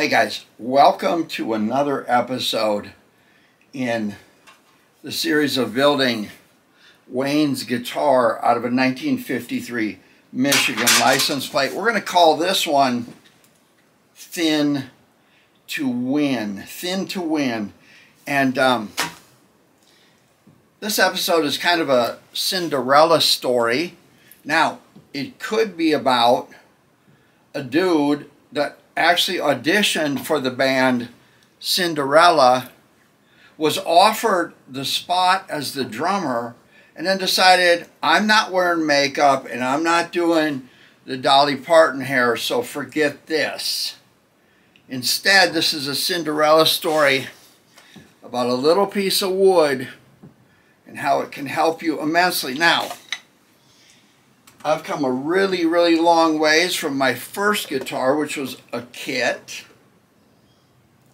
Hey guys, welcome to another episode in the series of building Wayne's guitar out of a 1953 Michigan license plate. We're going to call this one Thin to Win. Thin to Win. And um, this episode is kind of a Cinderella story. Now, it could be about a dude that actually auditioned for the band Cinderella, was offered the spot as the drummer, and then decided, I'm not wearing makeup and I'm not doing the Dolly Parton hair, so forget this. Instead, this is a Cinderella story about a little piece of wood and how it can help you immensely. Now, I've come a really, really long ways from my first guitar, which was a kit.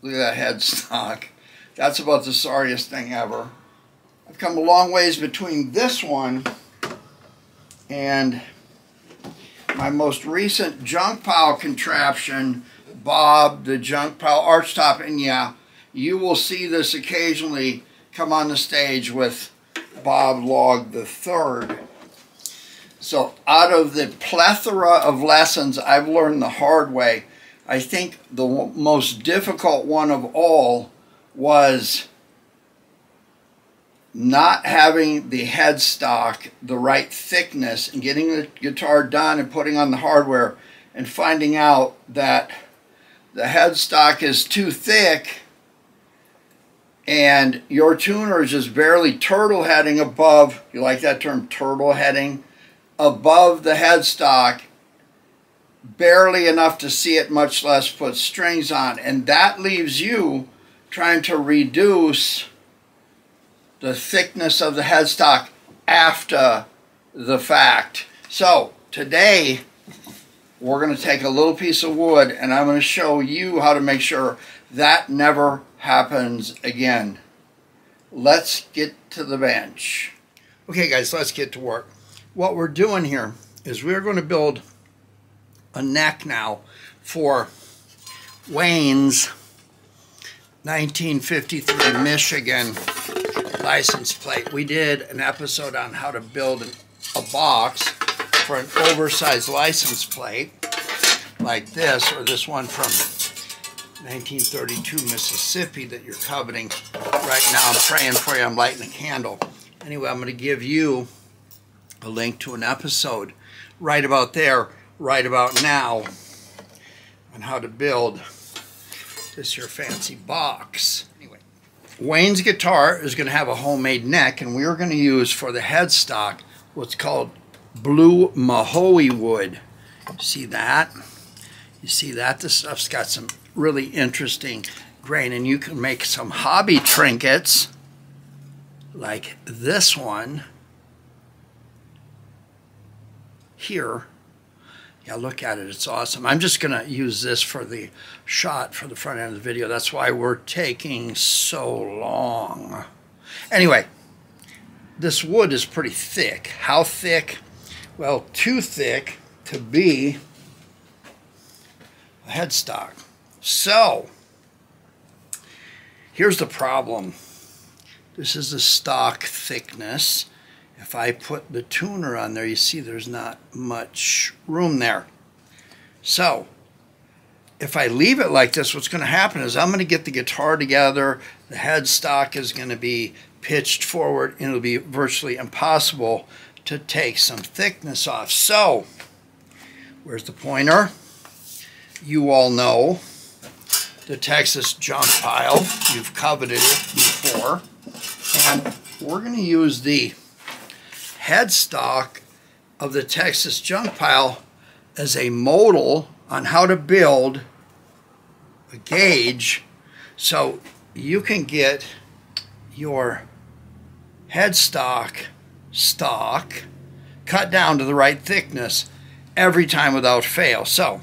Look at that headstock. That's about the sorriest thing ever. I've come a long ways between this one and my most recent junk pile contraption, Bob, the junk pile archtop. And yeah, you will see this occasionally come on the stage with Bob Log the Third. So out of the plethora of lessons I've learned the hard way, I think the most difficult one of all was not having the headstock the right thickness and getting the guitar done and putting on the hardware and finding out that the headstock is too thick and your tuner is just barely turtle heading above, you like that term, turtle heading, above the headstock, barely enough to see it, much less put strings on. And that leaves you trying to reduce the thickness of the headstock after the fact. So today we're going to take a little piece of wood and I'm going to show you how to make sure that never happens again. Let's get to the bench. Okay guys, let's get to work. What we're doing here is we're going to build a neck now for Wayne's 1953 Michigan license plate. We did an episode on how to build a box for an oversized license plate like this or this one from 1932 Mississippi that you're coveting right now. I'm praying for you. I'm lighting a candle. Anyway, I'm going to give you a link to an episode right about there, right about now on how to build this your fancy box. Anyway, Wayne's guitar is going to have a homemade neck, and we're going to use for the headstock what's called blue Mahoe wood. See that? You see that? This stuff's got some really interesting grain, and you can make some hobby trinkets like this one here yeah, look at it. It's awesome. I'm just going to use this for the shot for the front end of the video. That's why we're taking so long. Anyway, this wood is pretty thick. How thick? Well, too thick to be a headstock. So, here's the problem. This is the stock thickness. If I put the tuner on there, you see there's not much room there. So, if I leave it like this, what's going to happen is I'm going to get the guitar together, the headstock is going to be pitched forward, and it'll be virtually impossible to take some thickness off. So, where's the pointer? You all know the Texas junk pile. You've coveted it before. And we're going to use the headstock of the Texas junk pile as a modal on how to build a gauge so you can get your headstock stock cut down to the right thickness every time without fail. So,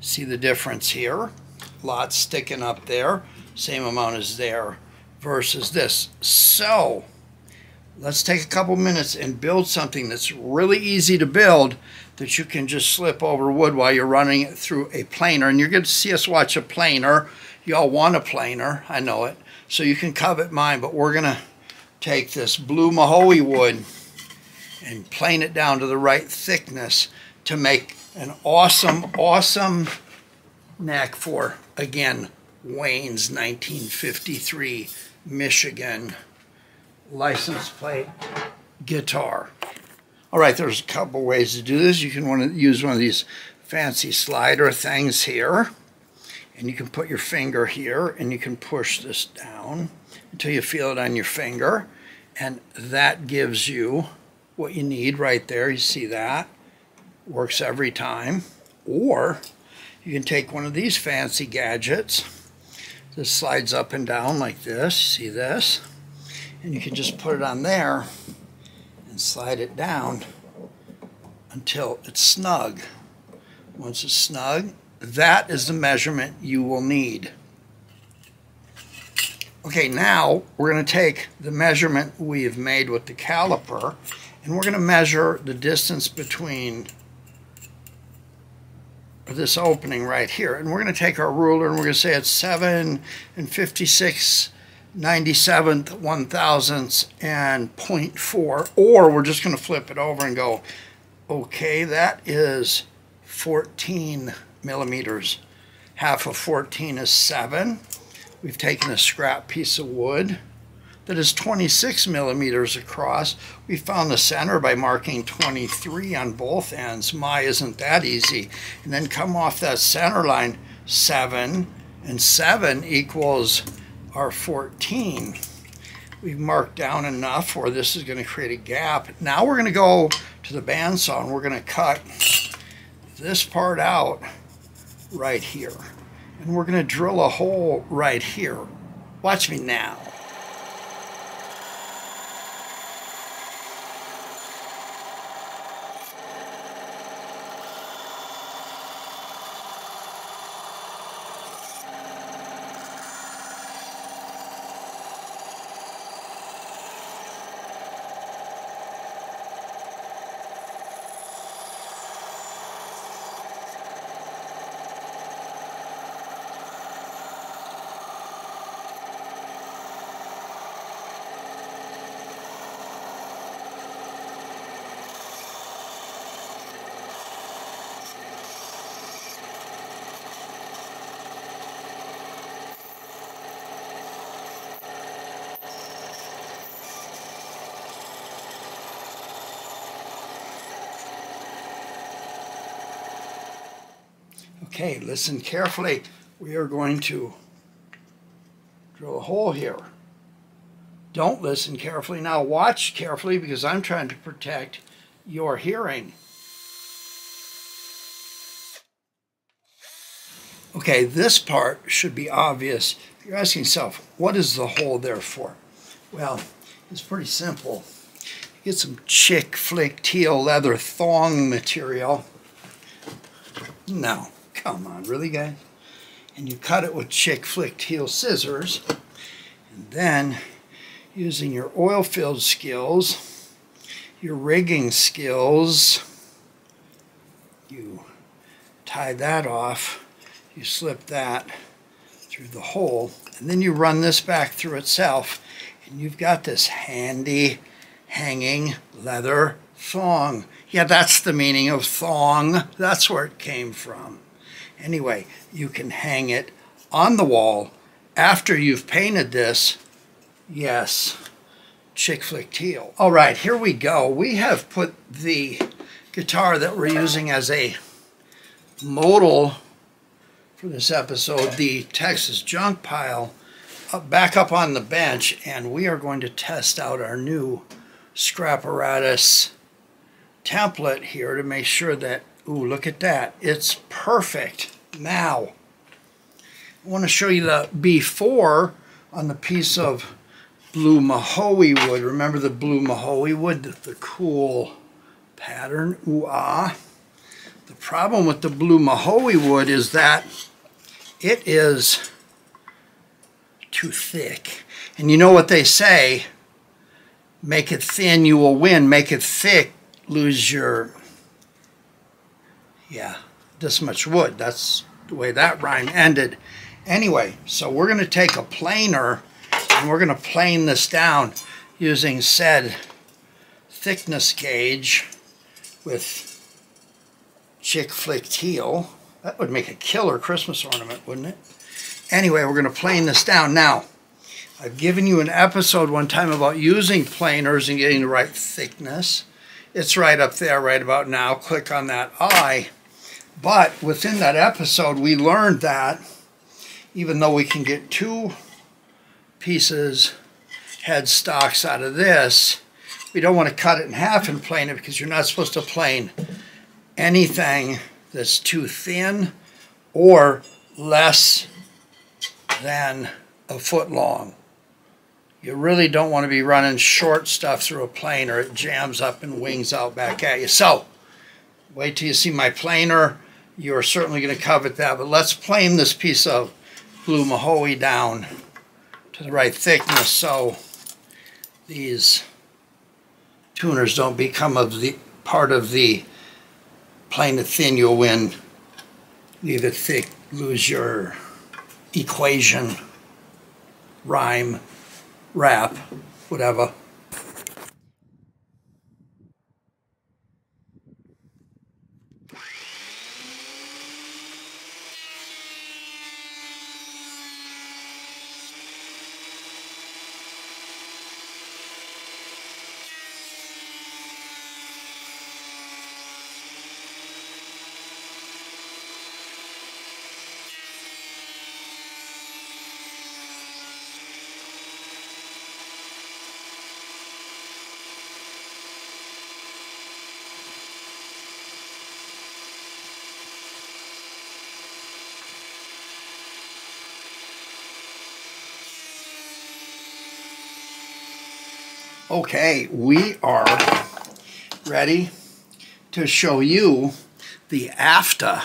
see the difference here? Lots sticking up there, same amount as there versus this. So, let's take a couple minutes and build something that's really easy to build that you can just slip over wood while you're running it through a planer. And you're going to see us watch a planer. Y'all want a planer, I know it. So you can covet mine, but we're going to take this blue Mahoe wood and plane it down to the right thickness to make an awesome, awesome neck for, again, Wayne's 1953 Michigan license plate guitar. All right, there's a couple ways to do this. You can want to use one of these fancy slider things here. And you can put your finger here and you can push this down until you feel it on your finger. And that gives you what you need right there. You see that? Works every time. Or you can take one of these fancy gadgets. This slides up and down like this. See this? And you can just put it on there and slide it down until it's snug. Once it's snug, that is the measurement you will need. Okay, now we're going to take the measurement we have made with the caliper and we're going to measure the distance between this opening right here. And we're going to take our ruler and we're going to say it's 7 and 56 97th, 1 thousandths, and 0.4. Or we're just going to flip it over and go, okay, that is 14 millimeters. Half of 14 is 7. We've taken a scrap piece of wood that is 26 millimeters across. We found the center by marking 23 on both ends. My, isn't that easy? And then come off that center line, 7, and 7 equals our 14. We've marked down enough where this is going to create a gap. Now we're going to go to the bandsaw and we're going to cut this part out right here. And we're going to drill a hole right here. Watch me now. Okay, listen carefully. We are going to drill a hole here. Don't listen carefully. Now watch carefully because I'm trying to protect your hearing. Okay, this part should be obvious. You're asking yourself, what is the hole there for? Well, it's pretty simple. You get some chick flick teal leather thong material. No, Come on, really, guys? And you cut it with chick flicked heel scissors. And then, using your oil filled skills, your rigging skills, you tie that off, you slip that through the hole, and then you run this back through itself, and you've got this handy hanging leather thong. Yeah, that's the meaning of thong. That's where it came from. Anyway, you can hang it on the wall after you've painted this. Yes, chick flick teal. All right, here we go. We have put the guitar that we're using as a modal for this episode, the Texas Junk Pile, back up on the bench, and we are going to test out our new Scrapparatus template here to make sure that, ooh, look at that. It's perfect. Now, I want to show you the before on the piece of blue Mahoe wood. Remember the blue Mahoe wood, the, cool pattern, ooh ah. The problem with the blue Mahoe wood is that it is too thick. And you know what they say, Make it thin, you will win. Make it thick, lose your, yeah, this much wood. That's the way that rhyme ended. Anyway, so we're going to take a planer and we're going to plane this down using said thickness gauge with chick flick teal. That would make a killer Christmas ornament, wouldn't it? Anyway, we're going to plane this down. Now, I've given you an episode one time about using planers and getting the right thickness. It's right up there right about now. Click on that eye. But within that episode, we learned that even though we can get two pieces headstocks out of this, we don't want to cut it in half and plane it because you're not supposed to plane anything that's too thin or less than a foot long. You really don't want to be running short stuff through a plane or it jams up and wings out back at you. So, wait till you see my planer. You're certainly going to covet that, but let's plane this piece of blue Mahoe down to the right thickness so these tuners don't become of the part of the plane it thin you'll win leave it thick lose your equation rhyme rap whatever Okay, we are ready to show you the AFTA.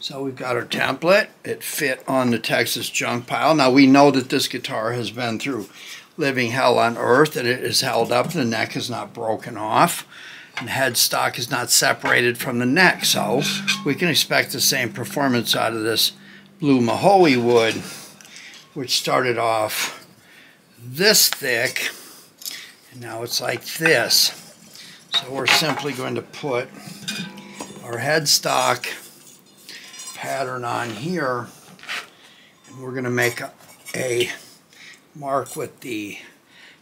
So we've got our template. It fit on the Texas junk pile. Now we know that this guitar has been through living hell on earth, that it is held up, the neck is not broken off, and headstock is not separated from the neck. So we can expect the same performance out of this blue Mahoe wood, which started off this thick now it's like this. So we're simply going to put our headstock pattern on here and we're going to make a, a mark with the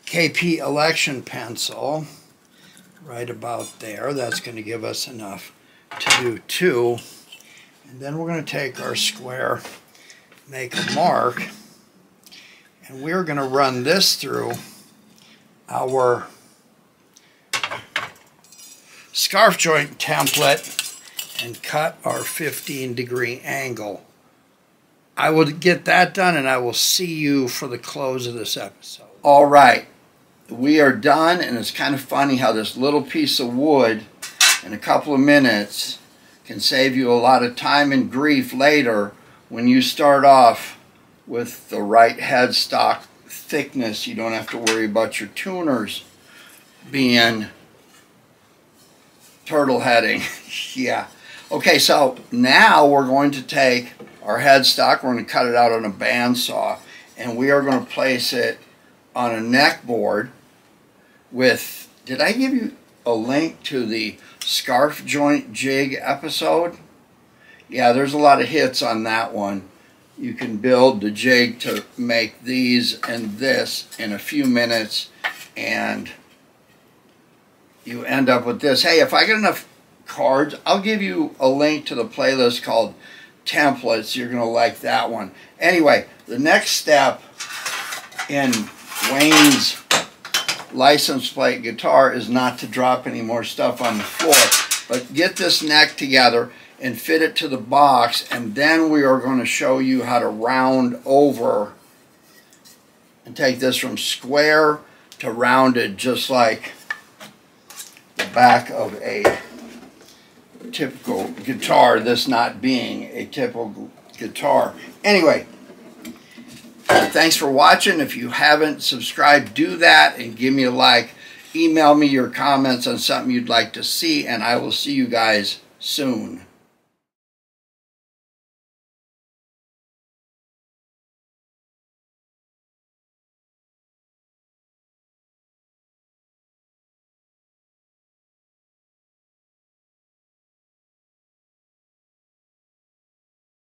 KP election pencil right about there. That's going to give us enough to do two. And then we're going to take our square, make a mark, and we're going to run this through our scarf joint template and cut our 15 degree angle. I will get that done and I will see you for the close of this episode. All right, we are done and it's kind of funny how this little piece of wood in a couple of minutes can save you a lot of time and grief later when you start off with the right headstock thickness. You don't have to worry about your tuners being turtle heading. yeah. Okay, so now we're going to take our headstock, we're going to cut it out on a bandsaw, and we are going to place it on a neck board with, did I give you a link to the scarf joint jig episode? Yeah, there's a lot of hits on that one you can build the jig to make these and this in a few minutes and you end up with this. Hey, if I get enough cards, I'll give you a link to the playlist called templates. You're going to like that one. Anyway, the next step in Wayne's license plate guitar is not to drop any more stuff on the floor, but get this neck together and fit it to the box and then we are going to show you how to round over and take this from square to rounded just like the back of a typical guitar, this not being a typical guitar. Anyway, thanks for watching. If you haven't subscribed, do that and give me a like. Email me your comments on something you'd like to see, and I will see you guys soon.